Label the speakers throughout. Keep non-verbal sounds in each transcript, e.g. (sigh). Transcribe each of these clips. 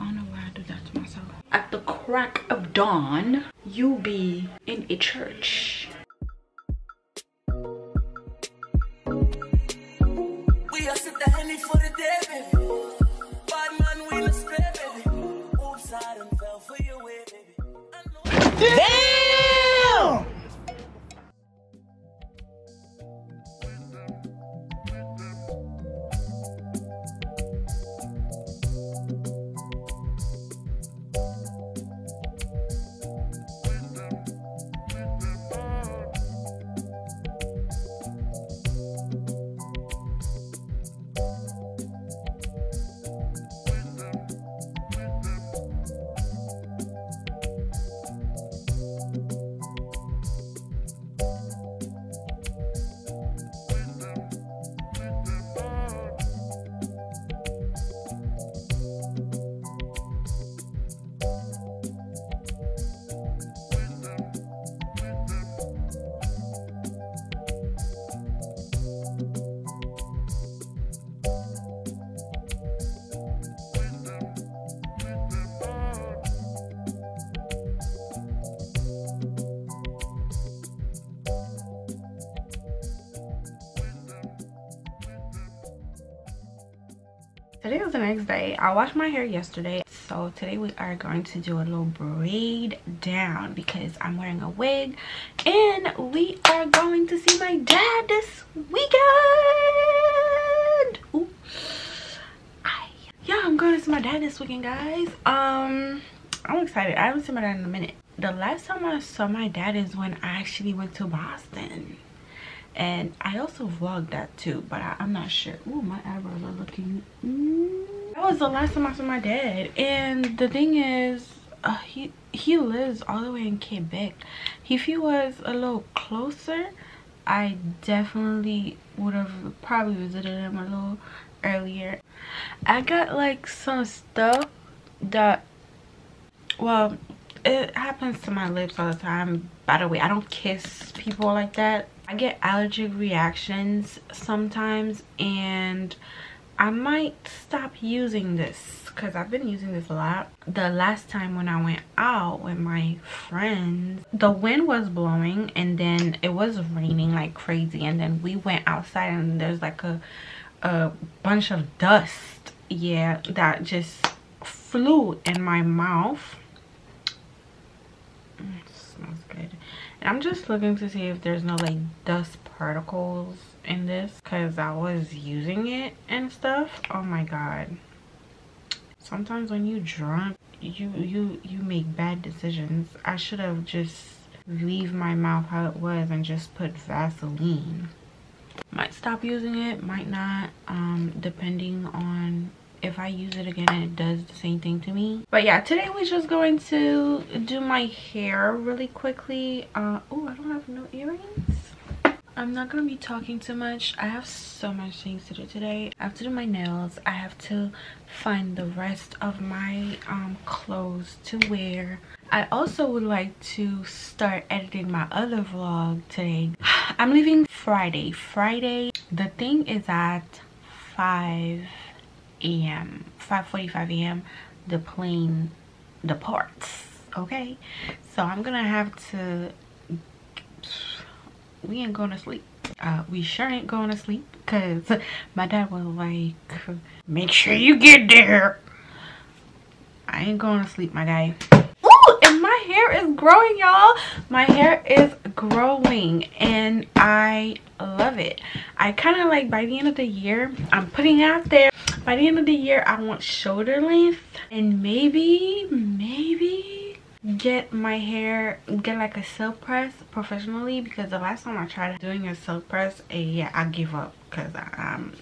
Speaker 1: I don't know why I do that to myself. At the crack of dawn, you be in a church. We today is the next day. I washed my hair yesterday. So today we are going to do a little braid down because i'm wearing a wig. And we are going to see my dad this weekend. Yeah i'm going to see my dad this weekend guys. Um i'm excited. I haven't seen my dad in a minute. The last time i saw my dad is when i actually went to boston and i also vlogged that too but I, am not sure. Oh my eyebrows are looking mm. that was the last time i saw my dad. And the thing is uh, he he lives all the way in quebec. If he was a little closer i definitely would have probably visited him a little earlier. I got like some stuff that well it happens to my lips all the time. By the way i don't kiss people like that I get allergic reactions sometimes and I might stop using this because I've been using this a lot. The last time when I went out with my friends, the wind was blowing and then it was raining like crazy and then we went outside and there's like a, a bunch of dust, yeah, that just flew in my mouth. It smells good. And i'm just looking to see if there's no like dust particles in this because i was using it and stuff. Oh my god. Sometimes when you drunk you you you make bad decisions. I should have just leave my mouth how it was and just put vaseline. Might stop using it might not um depending on if I use it again and it does the same thing to me. But yeah, today we're just going to do my hair really quickly. Uh, oh, I don't have no earrings. I'm not gonna be talking too much. I have so much things to do today. I have to do my nails. I have to find the rest of my um, clothes to wear. I also would like to start editing my other vlog today. (sighs) I'm leaving Friday. Friday, the thing is at 5 a.m 5:45 a.m the plane departs okay? So i'm gonna have to we ain't going to sleep. Uh we sure ain't going to sleep because my dad was like make sure you get there. I ain't going to sleep my guy. Ooh, and my hair is growing y'all. My hair is growing and i love it. I kind of like by the end of the year i'm putting out there by the end of the year i want shoulder length and maybe maybe get my hair get like a silk press professionally because the last time i tried doing a silk press eh, yeah i give up because i'm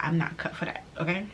Speaker 1: i'm not cut for that okay?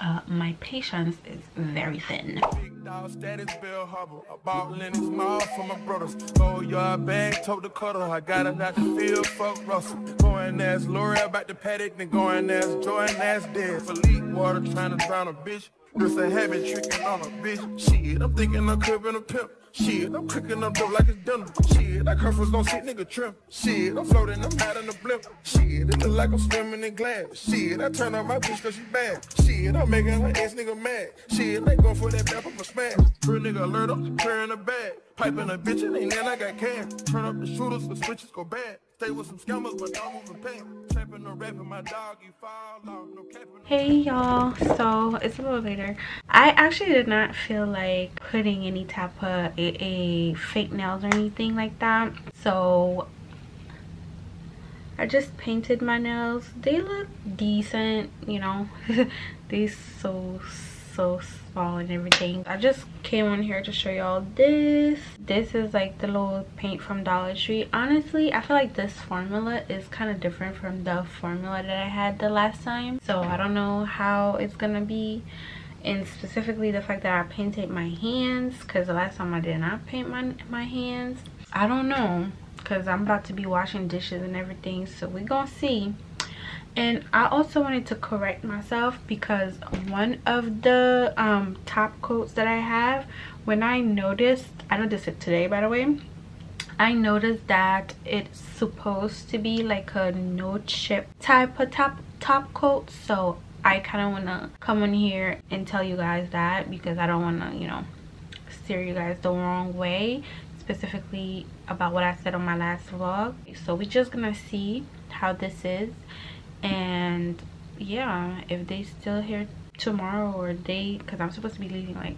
Speaker 1: Uh my patience is very thin
Speaker 2: dog status Bill Harbor. I bought Lennox Mall for my brothers. Go yard bag, told the cutter. I got it out the field, fuck Russell. Going as L'Oreal about the paddock, then going as Jordan as dead. Philippe water trying to drown a bitch. Just a habit tricking on a bitch. Shit, I'm thinking I'm cribbing a pimp. Shit, I'm cooking up dope like it's dinner. Shit, that curfew's gon' sit nigga trim. Shit, I'm floating, I'm out in the blimp. Shit, it look like I'm swimming in glass. Shit, I turn on my bitch cause she bad. Shit, I'm making her ex nigga mad. Shit, they going for that back up a smash. Real nigga alert, I'm clearing the bag. Piping a bitch and ain't I got cash. Turn up the shooters, the switches go bad. Stay with some scammers, but I'm move pay.
Speaker 1: Hey y'all, so it's a little later. I actually did not feel like putting any type of a, a fake nails or anything like that. So I just painted my nails. They look decent, you know. (laughs) they so so small and everything. I just came on here to show y'all this. This is like the little paint from dollar tree. Honestly i feel like this formula is kind of different from the formula that i had the last time. So i don't know how it's gonna be and specifically the fact that i painted my hands because the last time i did not paint my my hands. I don't know because i'm about to be washing dishes and everything so we gonna see and i also wanted to correct myself because one of the um, top coats that i have when i noticed i noticed it today by the way i noticed that it's supposed to be like a no chip type of top top coat so i kind of want to come in here and tell you guys that because i don't want to you know steer you guys the wrong way specifically about what i said on my last vlog. So we're just gonna see how this is and yeah if they still here tomorrow or day because i'm supposed to be leaving like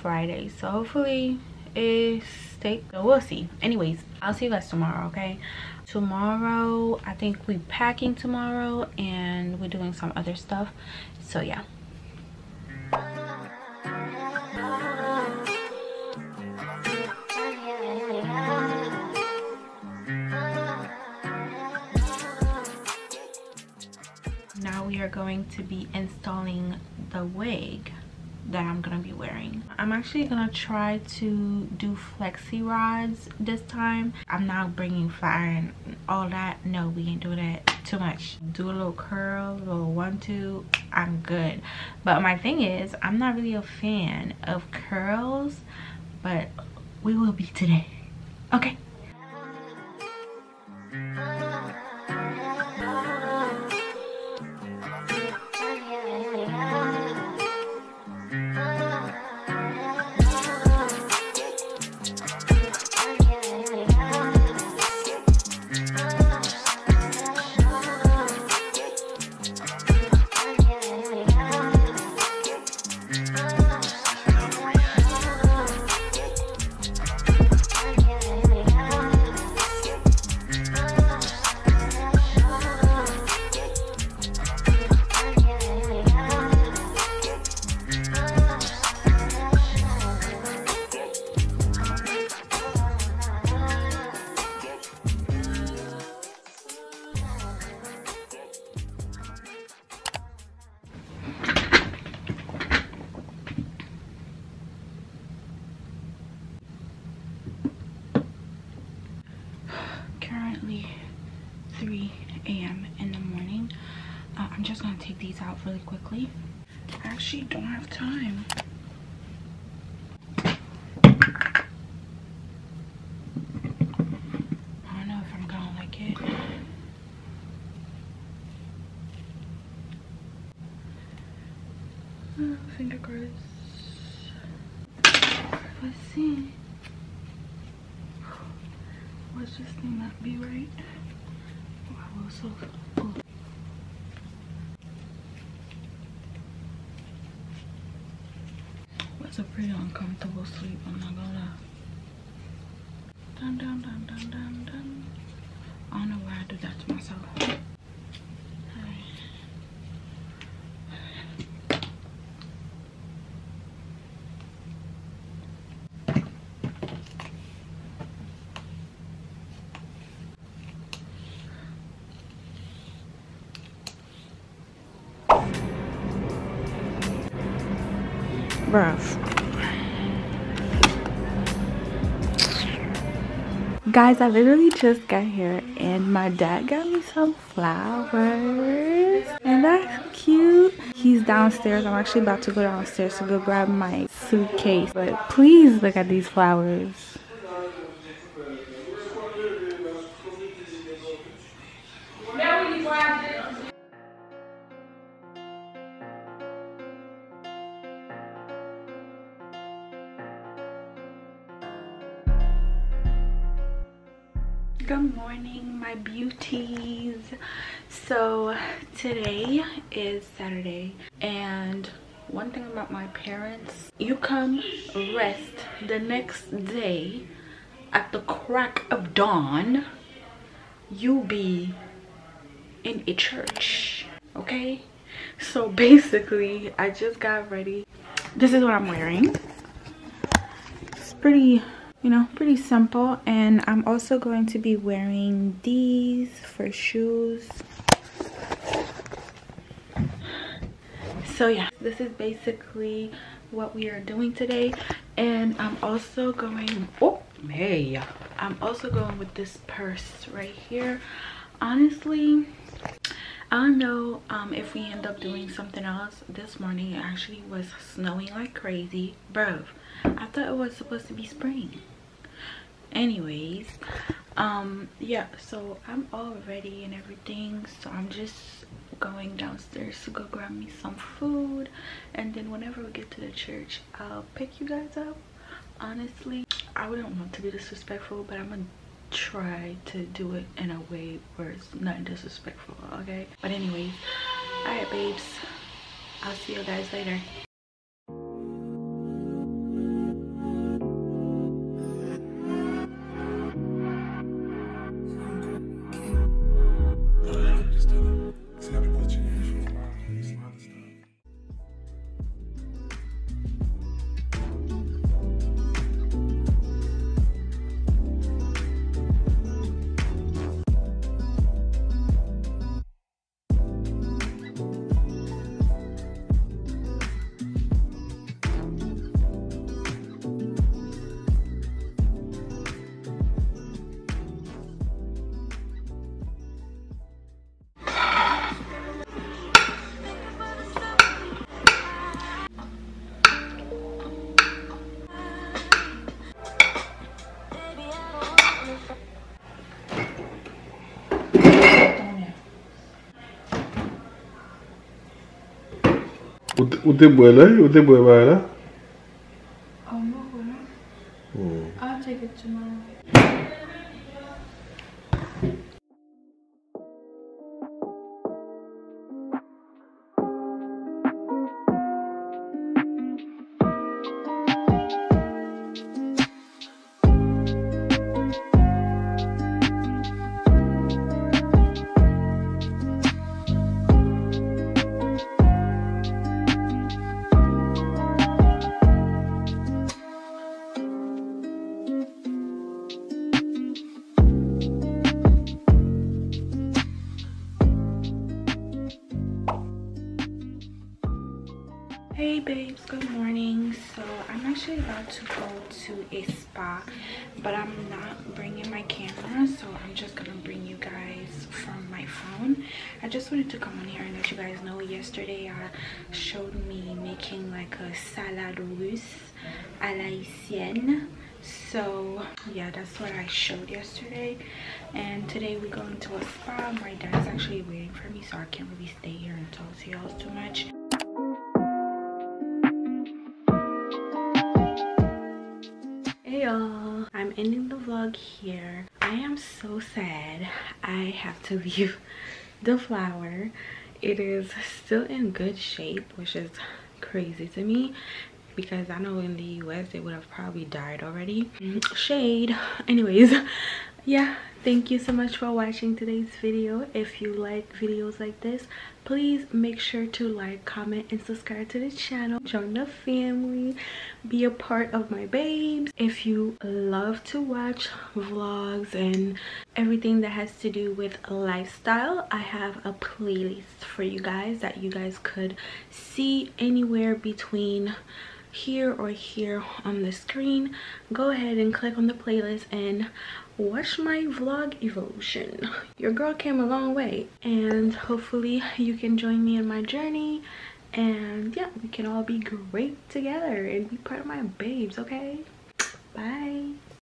Speaker 1: friday. So hopefully it's stay so we'll see. Anyways i'll see you guys tomorrow okay? Tomorrow i think we packing tomorrow and we're doing some other stuff. So yeah going to be installing the wig that I'm gonna be wearing. I'm actually gonna try to do flexi rods this time. I'm not bringing fire and all that. No, we ain't do that too much. Do a little curl, a little one, two, I'm good. But my thing is, I'm not really a fan of curls, but we will be today. Okay. Just gonna take these out really quickly. I actually don't have time. I don't know if I'm gonna like it. Oh, finger crossed. Let's see. What's this thing not be right? Oh, was so oh. What's a pretty uncomfortable sleep, I'm not gonna lie. Dun dun dun dun dun dun. I don't know why I do that to myself. Bruh. Guys i literally just got here and my dad got me some flowers. And that's cute. He's downstairs. I'm actually about to go downstairs to go grab my suitcase. But please look at these flowers so today is saturday and one thing about my parents you come rest the next day at the crack of dawn you be in a church okay? So (laughs) basically i just got ready. This is what i'm wearing. It's pretty you know pretty simple. And i'm also going to be wearing these for shoes. So yeah this is basically what we are doing today. And i'm also going oh hey. I'm also going with this purse right here. Honestly I don't know um, if we end up doing something else. This morning it actually was snowing like crazy. Bro, I thought it was supposed to be spring anyways um yeah so i'm all ready and everything so i'm just going downstairs to go grab me some food and then whenever we get to the church i'll pick you guys up. Honestly i wouldn't want to be disrespectful but i'm gonna try to do it in a way where it's not disrespectful okay? But anyways all right babes. I'll see you guys later
Speaker 3: Ute böyle, ute
Speaker 1: böyle böyle. Ama bunu. Hmm. I'll take it tomorrow. About to go to a spa but i'm not bringing my camera so i'm just gonna bring you guys from my phone. I just wanted to come on here and let you guys know yesterday i showed me making like a salad russe a la haitienne. So yeah that's what i showed yesterday. And today we're going to a spa. My dad's actually waiting for me so i can't really stay here and talk to y'all too much vlog here. I am so sad i have to (laughs) leave the flower. It is still in good shape which is crazy to me because i know in the u.s it would have probably died already. Mm, shade. (laughs) Anyways yeah thank you so much for watching today's video. If you like videos like this please make sure to like comment and subscribe to the channel. Join the family. Be a part of my babes. If you love to watch vlogs and everything that has to do with lifestyle i have a playlist for you guys that you guys could see anywhere between here or here on the screen. Go ahead and click on the playlist and watch my vlog evolution. Your girl came a long way and hopefully you can join me in my journey and yeah we can all be great together and be part of my babes okay? Bye